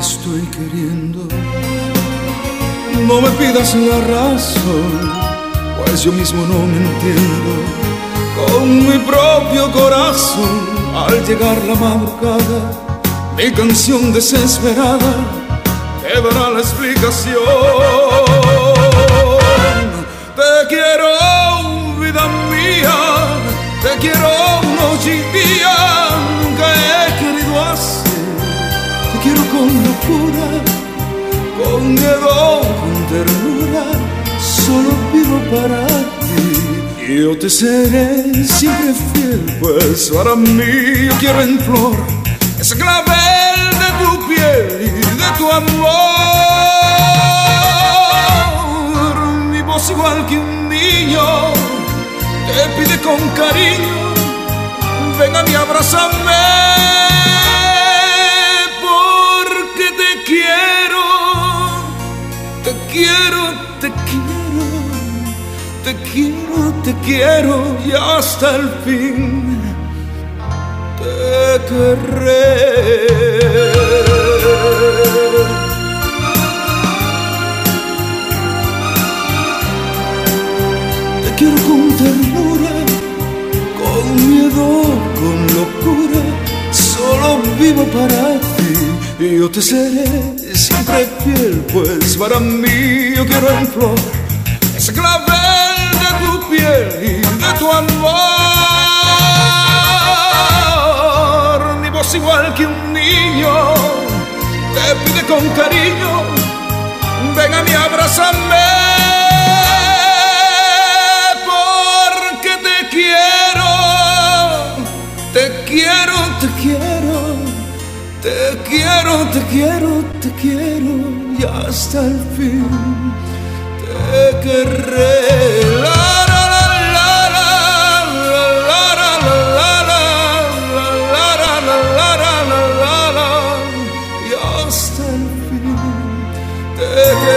estoy queriendo. No me pidas la razón, pues yo mismo no me entiendo. Con mi propio corazón, al llegar la madrugada, mi canción desesperada te dará la explicación. Te quiero, vida mía, te quiero noche y día, con locura, con miedo, con ternura, solo vivo para ti. Yo te seré siempre fiel, pues para mí yo quiero en flor ese clavel de tu piel y de tu amor. Mi voz igual que un niño te pide con cariño, ven a mi abrázame, te quiero, te quiero, te quiero, te quiero y hasta el fin te querré. Te quiero con ternura, con miedo, con locura, solo vivo para ti. Y yo te seré siempre fiel, pues para mí yo quiero en flor ese clavel de tu piel y de tu amor. Mi voz igual que un niño te pide con cariño, ven a mí. quiero, te quiero, te quiero y hasta el fin te querré. La, la, Yeah.